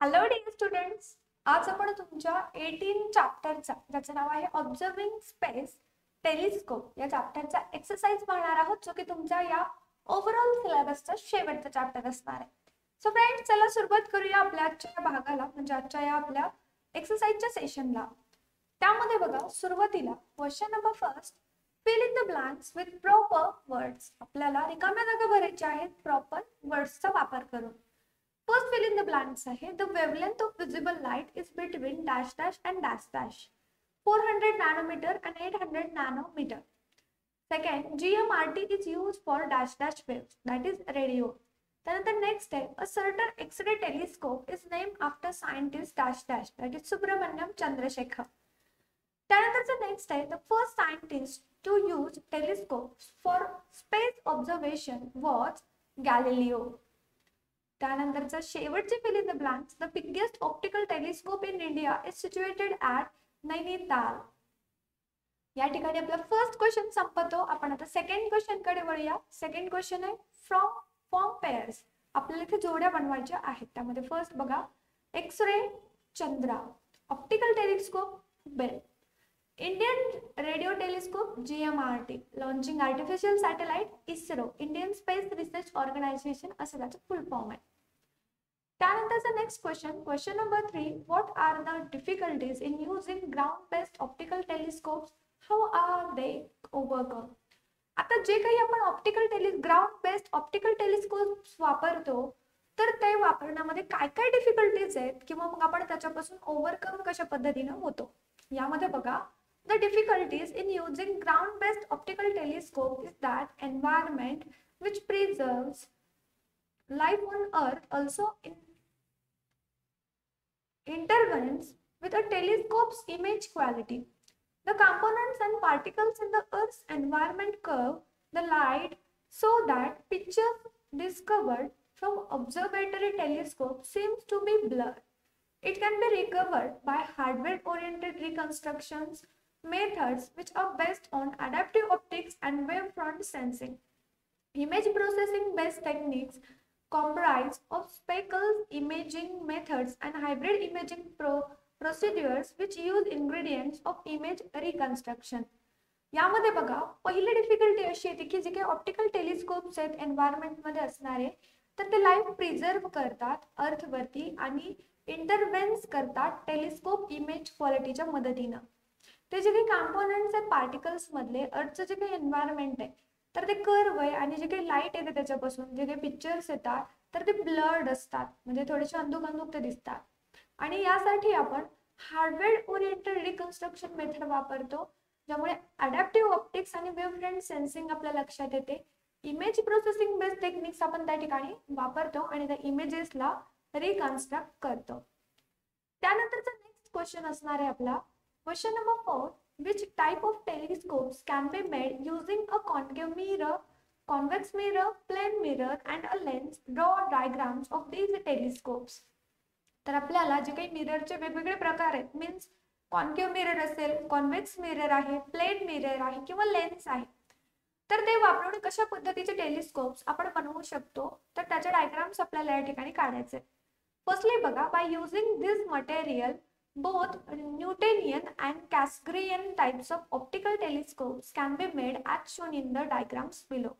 Hello dear students आज आपण तुमच्या एटीन चॅप्टरचा ज्याचं नाव आहे ऑब्झर्विंग स्पेस टेलिस्कोप या चॅप्टरचा एक्सरसाइज पाहणार आहोत जो की तुमच्या या ओव्हरऑल सिलेबसचा शेवटचा चॅप्टर असणार आहे. सो फ्रेंड्स चला सुरुवात करूया आपल्या आजच्या या भागाला म्हणजे आजच्या या आपल्या एक्सरसाइजच्या सेशनला त्यामध्ये बघा सुरुवातीला question number first fill in the blanks with proper words आपल्याला रिकाम्या जागा भरायच्या आहेत प्रॉपर वर्ड्सचा वापर करून. First fill in the blanks ahe. The wavelength of visible light is between dash dash and dash dash. 400 nanometer and 800 nanometer. Second, GMRT is used for dash dash waves, that is radio. Then the next step, a certain X-ray telescope is named after scientist dash dash, that is Subramanyam Chandrasekhar. Then the next step, the first scientist to use telescopes for space observation was Galileo. त्यानंतरचा शेवटचे fill in the blanks the biggest optical telescope in India is situated at Nainital या ठिकाणी आपला first question संपतो. आपण आता second क्वेश्चनकडे वळूया. सेकंड क्वेश्चन आहे फ्रॉम फॉर्म पेअर्स आपल्याला इथे जोड्या बनवायच्या आहेत. त्यामध्ये फर्स्ट बघा X ray Chandra. Optical telescope bell Indian radio telescope GMRT launching artificial satellite ISRO Indian space research organisation असं त्याचं फुल फॉर्म आहे. त्यानंतरचा next question question number three what are the difficulties in using ground based optical telescope how are they overcome आता जे काही आपण optical tele ground based optical telescope वापरतो तर ते वापरण्यामध्ये काय काय डिफिकल्टीज आहेत किंवा मग आपण त्याच्यापासून ओव्हरकम कशा पद्धतीनं होतो? यामध्ये बघा The difficulties in using ground-based optical telescope is that environment which preserves life on Earth also in intervenes with a telescope's image quality. The components and particles in the Earth's environment curve the light so that pictures discovered from observatory telescope seems to be blurred. It can be recovered by hardware-oriented reconstructions methods which are based on adaptive optics and wavefront sensing. Image processing based techniques comprise of speckle imaging methods and hybrid imaging pro procedures which use ingredients of image reconstruction. यामध्ये बघा पहिली difficulty अशी येते की जे काही optical telescopes आहेत एन्व्हायरमेंटमध्ये असणारे तर ते लाईव्ह प्रिझर्व करतात अर्थवरती आणि इंटरवेन्स करतात टेलिस्कोप इमेज क्वालिटीच्या मदतीनं ते जे काही कॉम्पोनंट्स आहेत पार्टिकल्स मधले अर्थचं जे काही एन्व्हायरमेंट आहे तर ते कर्व आहे आणि जे काही लाइट येते त्याच्यापासून जे काही पिक्चर्स येतात तर ते ब्लर्ड असतात. म्हणजे थोडेसे अंधुक अंधुक ते दिसतात. आणि यासाठी आपण हार्डवेअर ओरिएंटेड रिकन्स्ट्रक्शन मेथड वापरतो ज्यामुळे अडॅप्टिव्ह ऑप्टिक्स आणि वेव्ह फ्रंट सेन्सिंग आपल्या लक्षात येते. इमेज प्रोसेसिंग बेस्ड टेक्निक्स आपण त्या ठिकाणी वापरतो आणि त्या इमेजेसला रिकन्स्ट्रक्ट करतो. त्यानंतरचा नेक्स्ट क्वेश्चन असणार आहे आपला Question number four, which type of telescopes can be made using a concave mirror, convex mirror, plane mirror and a lens? Draw diagrams of these telescopes. तर आपल्याला जे काही मिररचे वेगवेगळे प्रकार आहेत मीन्स कॉन्केव्ह मिरर असेल कॉन्व्हेक्स मिरर आहे plane mirror आहे किंवा लेन्स आहे तर ते वापरून कशा पद्धतीचे टेलिस्कोप्स आपण बनवू शकतो तर त्याचे डायग्राम्स आपल्याला या ठिकाणी काढायचे फर्स्टली बघा by using this material Both Newtonian and Cassegrain types of optical telescopes can be made as shown in the diagrams below.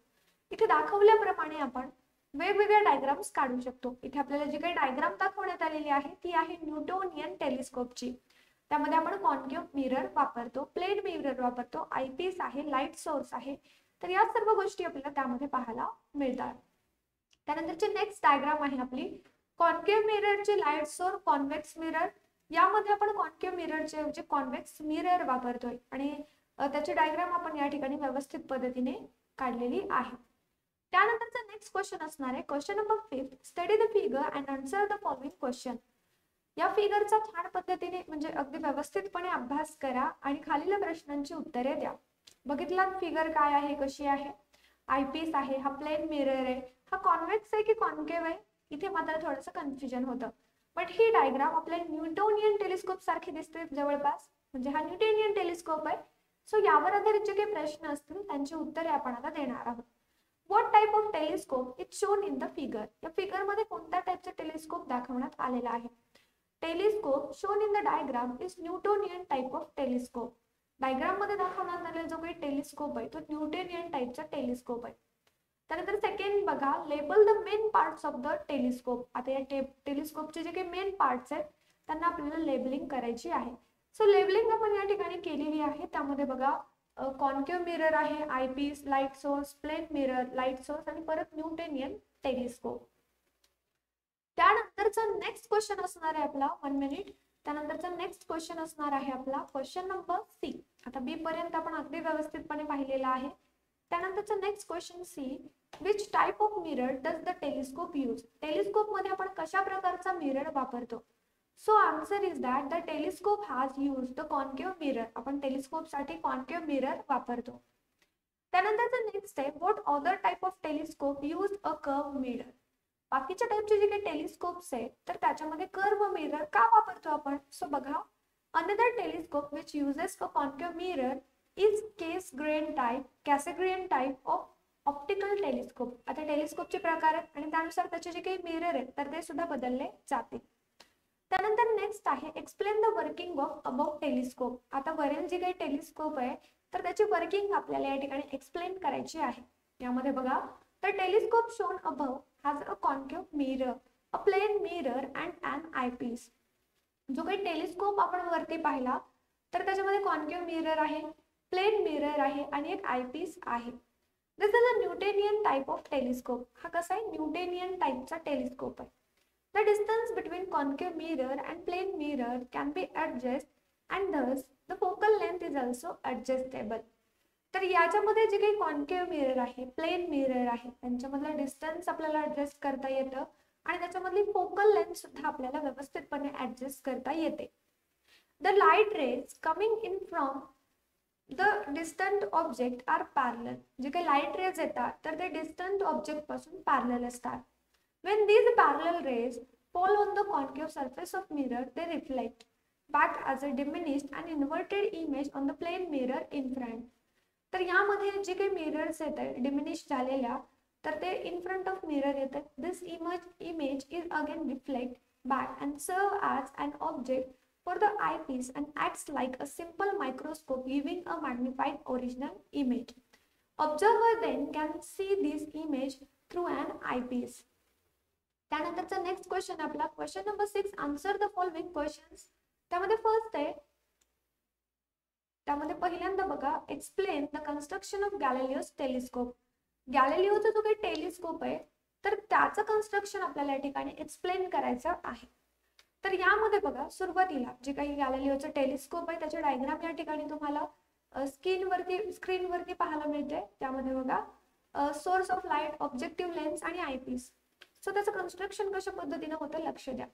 इथे दाखवल्याप्रमाणे आपण वेगवेगळ्या डायग्राम्स काढू शकतो. इथे आपल्याला जी काही डायग्राम दाखवण्यात आलेली आहे ती आहे न्यूटोनियन टेलिस्कोपची त्यामध्ये आपण कॉन्केव्ह मिरर वापरतो प्लेन मिरर वापरतो आयपीएस आहे लाइट सोर्स आहे. तर या सर्व गोष्टी आपल्याला त्यामध्ये पाहायला मिळतात. त्यानंतरची नेक्स्ट डायग्राम आहे आपली. कॉन्केव्ह मिररची लाइट सोर्स कॉन्व्हेक्स मिरर यामध्ये आपण कॉन्केव्ह मिररचे म्हणजे कॉन्व्हेक्स मिरर वापरतोय आणि त्याची डायग्राम आपण या ठिकाणी व्यवस्थित पद्धतीने काढलेली आहे. त्यानंतरचा नेक्स्ट क्वेश्चन असणार आहे. Question number fifth study the figure and answer the following question या फिगरचा छान पद्धतीने म्हणजे अगदी व्यवस्थितपणे अभ्यास करा आणि खालील प्रश्नांची उत्तरे द्या. बघितला फिगर काय आहे कशी आहे? आयपीएस आहे हा प्लेन मिरर आहे. हा कॉन्व्हेक्स आहे की कॉन्केव्ह आहे? इथे मात्र थोडंसं कन्फ्युजन होतं. बट ही डायग्राम आपल्या न्यूटोनियन टेलिस्कोप सारखी दिसते जवळपास. म्हणजे हा न्यूटोनियन टेलिस्कोप आहे. सो यावर आधारित जे काही प्रश्न असतील त्यांची उत्तरे आपण आता देणार आहोत. What type of telescope is shown in the figure या फिगरमध्ये कोणत्या टाईपचा टेलिस्कोप दाखवण्यात आलेला आहे? Telescope shown in the diagram is Newtonian type of telescope डायग्राममध्ये दाखवण्यात आलेला जो काही टेलिस्कोप आहे तो न्यूटोनियन टाईपचा टेलिस्कोप आहे. त्यानंतर सेकंड बघा label the main parts of the telescope आता या टे टेलिस्कोपचे जे काही मेन पार्ट्स आहेत त्यांना आपल्याला लेबलिंग करायची आहे. सो लेबलिंग आपण या ठिकाणी केलेली आहे. त्यामध्ये बघा कॉन्क्यू मिरर आहे eyepiece light source plane mirror light source आणि परत न्यूटेनियन टेलिस्कोप त्यानंतरचा नेक्स्ट क्वेश्चन असणार आहे आपला वन मिनिट त्यानंतरचा नेक्स्ट क्वेश्चन असणार आहे आपला क्वेश्चन नंबर सी आता बी पर्यंत आपण अगदी व्यवस्थितपणे पाहिलेला आहे. त्यानंतरचा next question see which type of mirror does the telescope use टेलिस्कोपमध्ये आपण कशा प्रकारचा मिरर वापरतो? So answer is that the telescope has use the concave mirror आपण टेलिस्कोपसाठी कॉन्केव मिरर वापरतो. त्यानंतरचं नेक्स्ट आहे what other type of telescope use a curve mirror बाकीच्या टाईपचे जे काही टेलिस्कोप्स आहेत तर त्याच्यामध्ये कर्व मिरर का वापरतो आपण? सो बघा. Another telescope which uses a concave mirror is Cassegrain type Cassegrain type of optical telescope. आता टेलिस्कोपचे प्रकार आहेत आणि त्यानुसार त्याचे जे काही मिरर आहेत तर ते सुद्धा बदलले जातील त्यानंतर नेक्स्ट आहे explain the working of about telescope आता वरील जे काही टेलिस्कोप आहे तर त्याची वर्किंग आपल्याला या ठिकाणी एक्सप्लेन करायची आहे. यामध्ये बघा तर telescope shown above has a mirror a plane mirror and and eyepiece जो काही टेलिस्कोप आपण वरती पाहिला तर त्याच्यामध्ये कॉन्केव मिरर आहे प्लेन मिरर आहे आणि एक आयपीस आहे. This is a Newtonian type of telescope हा कसा आहे? न्यूटेनियन टाइपचा टेलिस्कोप आहे. The distance between concave mirror and plane mirror can be adjust and thus the focal length is also adjustable तर याच्यामध्ये जे काही कॉन्केव मिरर आहे प्लेन मिरर आहे त्यांच्यामधला डिस्टन्स आपल्याला ऍडजस्ट करता येतं आणि त्याच्यामधली फोकल लेंथ सुद्धा आपल्याला व्यवस्थितपणे ऍडजस्ट करता येते. The light rays coming in from the distant object are parallel जे काही लाइट रेज येतात तर ते डिस्टंट ऑब्जेक्टपासून पॅरल असतात. When these parallel rays fall on the concave surface of mirror they reflect back as a diminished and inverted image on the plane mirror in front. तर यामध्ये जे काही मिरर्स येत आहे डिमिनिश झालेल्या तर ते इन फ्रंट ऑफ मिरर येतात. This image image is again reflect back and serve as an object for the eyepiece and acts like a a microscope microscope a a magnified image. Image then then can see image image through eyepiece. I त्यानंतरचा next question आपला question number six answer the following questions त्यामध्ये first आहे त्यामध्ये पहिल्यांदा बघा explain the construction of Galileo's telescope गॅलेलिओचा जो काही telescope आहे तर त्याचं कन्स्ट्रक्शन आपल्याला या ठिकाणी एक्सप्लेन करायचं आहे तर यामध्ये बघा सुरुवातीला जे काही गॅलेलिओचं टेलिस्कोप आहे त्याचे डायग्राम या ठिकाणी तुम्हाला स्क्रीनवरती स्क्रीनवरती पाहायला मिळते त्यामध्ये बघा source of light objective lens आणि आयपीस. सो त्याचं कन्स्ट्रक्शन कशा पद्धतीनं होतं लक्ष द्या.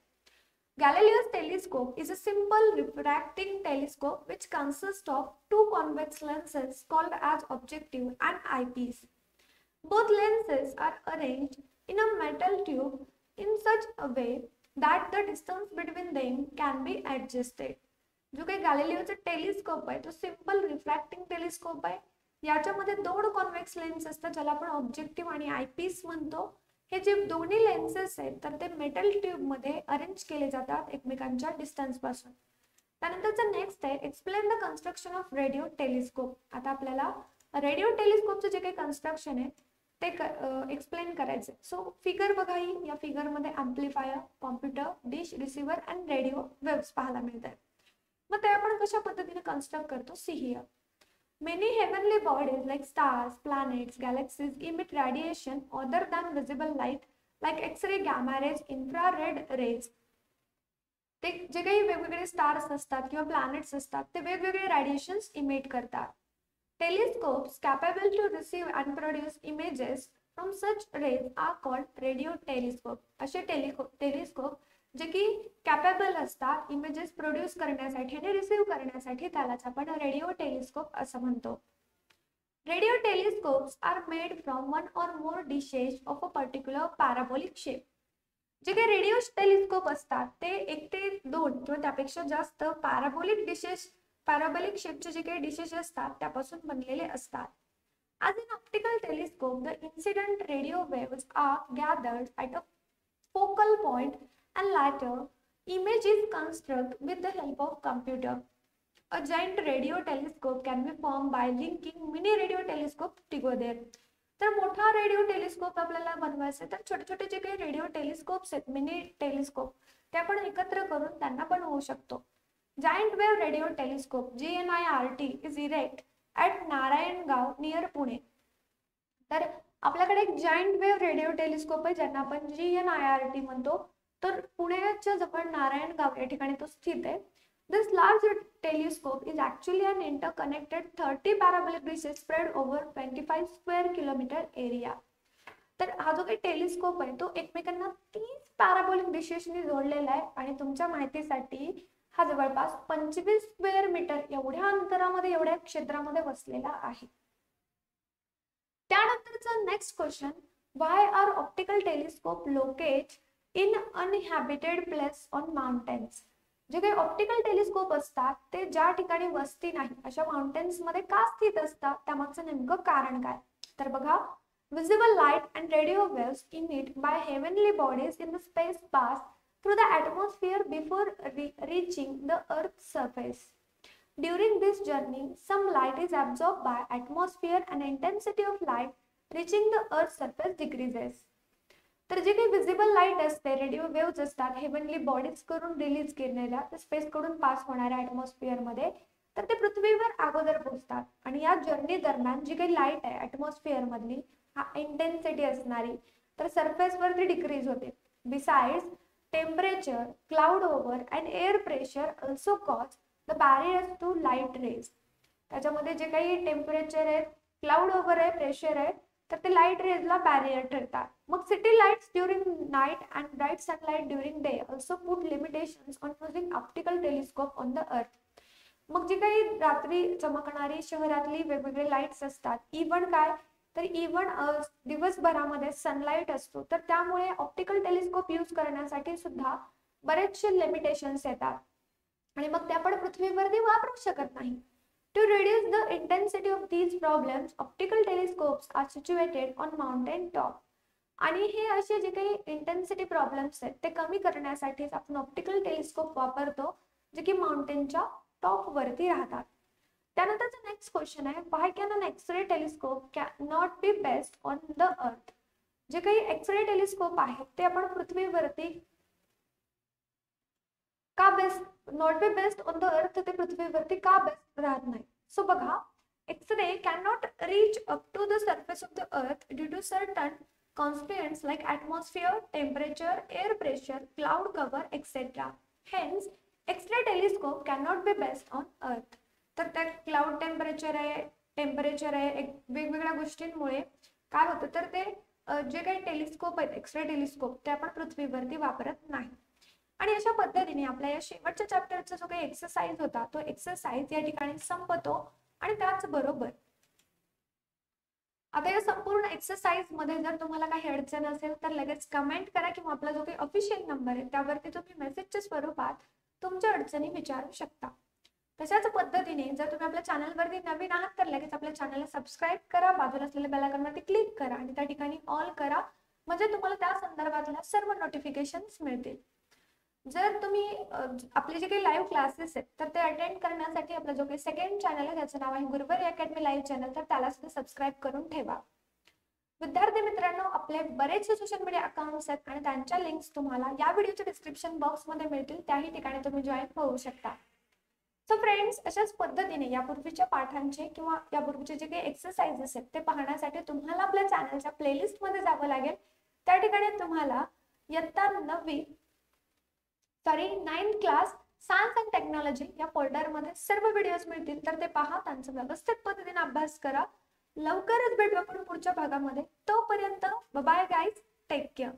Galileo's telescope is a simple refracting telescope which consist of two convex lenses called as objective and eyepiece both lenses are arrange in a metal tube in such a way that the distance between them can be adjusted. जो काही गॅलिलिओचा telescope आहे तो simple refracting telescope आहे. याच्यामध्ये दोन convex lens असतात ज्याला आपण ऑब्जेक्टिव्ह आणि आयपीस म्हणतो. हे जे दोन्ही लेन्सेस आहेत तर ते मेटल ट्यूबमध्ये अरेंज केले जातात एकमेकांच्या डिस्टन्सपासून. त्यानंतरचं नेक्स्ट आहे explain the construction of radio telescope आता आपल्याला रेडिओ टेलिस्कोपचं जे काही कन्स्ट्रक्शन आहे ते एक्सप्लेन करायचे. सो फिगर बघा ही या फिगरमध्ये amplifier computer dish receiver and radio waves पाहायला मिळत आहे मग ते आपण कशा पद्धतीने कन्स्ट्रक्ट करतो? See many heavenly bodies like stars planets galaxies emit radiation radiation than visible light like X-ray gamma rays infrared rays ते जे काही वेगवेगळे स्टार्स असतात किंवा प्लॅनेट्स असतात ते वेगवेगळे रेडिएशन्स इमिट करतात. Telescopes capable to receive and produce images from such rays are called radio telescope असे टेलिको टेलिस्कोप जे की कॅपेबल असतात इमेजेस प्रोड्यूस करण्यासाठी आणि रिसिव्ह करण्यासाठी त्यालाच आपण रेडिओ टेलिस्कोप असं म्हणतो. Radio telescopes are made from one or more dishes of a particular parabolic shape जे काही रेडिओ टेलिस्कोप असतात ते एक ते दोन किंवा त्यापेक्षा जास्त पॅराबोलिक डिशेस पॅराबॉलिक शेपचे जे काही डिशेस असतात त्यापासून बनलेले असतात. As an optical telescope the incident radio wave are gathered at a focal point and later image is construct with the help of computer a joint radio telescope can be form by linking many radio telescope together तर मोठा radio telescope आपल्याला बनवायचा आहे तर छोटे छोटे जे काही रेडिओ टेलिस्कोप्स आहेत मिनी टेलिस्कोप ते पण एकत्र करून त्यांना पण होऊ शकतो. Giant wave radio telescope G N I R T is erect at Narayangaon near Pune तर आपल्याकडे एक जायंट वेव्ह रेडिओ टेलिस्कोप आहे ज्यांना आपण G N I R T म्हणतो. तर पुण्याच्या जवळ नारायणगाव या ठिकाणी तो स्थित आहे. This large telescope is actually an interconnected thirty parabolic dishes spread over twenty five square kilometer area तर हा जो काही टेलिस्कोप आहे तो एकमेकांना तीस पॅराबोलिक डिशेसनी जोडलेला आहे. आणि तुमच्या माहितीसाठी हा जवळपास पंचवीस स्क्वेअर मीटर एवढ्या अंतरामध्ये एवढ्या क्षेत्रामध्ये बसलेला आहे. त्यानंतरचा next question why are optical telescope locate in uninhabited place on mountains जे काही ऑप्टिकल टेलिस्कोप असतात ते ज्या ठिकाणी वस्ती नाही अशा माउंटेन्समध्ये का स्थित असतात? त्यामागचं नेमकं कारण काय? तर बघा visible light and radio waves emit by heavenly bodies in the space pass through the atmosphere before re reaching the Earth's surface. During this journey, some light is absorbed by atmosphere and intensity of light reaching the Earth's surface decreases. तर जे काही visible light असते radio waves असतात heavenly bodies करून release केलेल्या ते space pass होणाऱ्या ॲटमॉस्फिअरमध्ये तर ते पृथ्वीवर अगोदर पोहोचतात आणि या जर्नी दरम्यान जी काही लाइट आहे ॲटमॉस्फिअरमधली हा इंटेन्सिटी असणारी तर सरफेसवरती डिक्रीज होते besides temperature, cloud over and air pressure also cause the barriers to light rays. त्याच्यामध्ये जे काही टेम्परेचर आहे क्लाउड ओव्हर आहे प्रेशर आहे तर ते लाइट रेजला बॅरियर ठरतात मग city lights during night and bright sunlight during day also put limitation on using optical telescope on the earth मग जी काही रात्री चमकणारी शहरातली वेगवेगळे लाईट्स असतात इव्हन काय तर इव्हन दिवसभरामध्ये सनलाईट असतो. तर त्यामुळे ऑप्टिकल टेलिस्कोप यूज करण्यासाठी सुद्धा बरेचसे लिमिटेशन्स येतात. आणि मग ते आपण पृथ्वीवरती वापरू शकत नाही. To reduce the intensity of these problems optical telescopes are situated on mountain top आणि हे असे जे काही इंटेन्सिटी प्रॉब्लेम्स आहेत ते कमी करण्यासाठीच आपण ऑप्टिकल टेलिस्कोप वापरतो जे की माउंटेनच्या टॉप वरती राहतात. त्यानंतरचा नेक्स्ट क्वेश्चन आहे why can an X-ray telescope can not be based on the earth जे काही एक्सरे टेलिस्कोप आहेत ते आपण पृथ्वीवरती का based not be based on the earth ते पृथ्वीवरती का बेस्ट राहत नाही? सो बघा X-ray can not reach up to the surface of the earth due to certain constraints like atmosphere, temperature air pressure cloud cover etcetera hence X-ray telescope telescope cannot be based on earth तर त्या cloud temperature आहे temperature आहे एक वेगवेगळ्या गोष्टींमुळे काय होतं तर ते जे काही टेलिस्कोप आहेत एक्सरे टेलिस्कोप ते आपण पृथ्वीवरती वापरत नाही. आणि अशा पद्धतीने आपल्या या शेवटच्या चॅप्टरचा जो काही एक्सरसाइज होता तो एक्सरसाइज या ठिकाणी संपतो आणि त्याचबरोबर आता या संपूर्ण एक्सरसाइजमध्ये जर तुम्हाला काही अडचण असेल तर लगेच कमेंट करा किंवा आपला जो काही ऑफिशियल नंबर आहे त्यावरती तुम्ही मेसेजच्या स्वरूपात तुमच्या अडचणी विचारू शकता. तशाच पद्धतीने जर तुम्ही आपल्या चॅनलवरती नवीन आहात तर लगेच आपल्या चॅनलला सबस्क्राईब करा बाजूला असलेल्या बेलायकॉनवरती क्लिक करा आणि त्या ठिकाणी ऑल करा. म्हणजे तुम्हाला त्या संदर्भातल्या सर्व नोटिफिकेशन्स मिळतील. जर तुम्ही आपले जे काही लाईव्ह क्लासेस आहेत तर ते अटेंड करण्यासाठी आपला जो काही सेकंड चॅनल आहे त्याचं नाव आहे गुरुवर अकॅडमी लाईव्ह चॅनल तर त्याला सुद्धा सबस्क्राईब करून ठेवा. विद्यार्थी मित्रांनो आपले बरेचसे सोशल मीडिया अकाउंट्स आहेत आणि त्यांच्या लिंक्स तुम्हाला या व्हिडिओच्या डिस्क्रिप्शन बॉक्समध्ये मिळतील. त्याही ठिकाणी तुम्ही जॉईन होऊ शकता. सो फ्रेंड्स अशाच पद्धतीने यापूर्वीच्या पाठांचे किंवा यापूर्वीचे जे काही एक्सरसाइजेस आहेत ते पाहण्यासाठी तुम्हाला आपल्या चॅनलच्या प्लेलिस्टमध्ये जावं लागेल. त्या ठिकाणी तुम्हाला इयत्ता नववी sorry ninth class science and technology या फोल्डरमध्ये सर्व व्हिडिओज मिळतील. तर ते पहा त्यांचा व्यवस्थित पद्धतीने अभ्यास करा. लवकरच भेटू आपण पुढच्या भागामध्ये. तोपर्यंत बाय गाईज टेक केअर